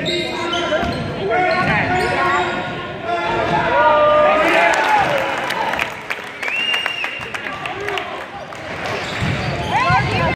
Ready?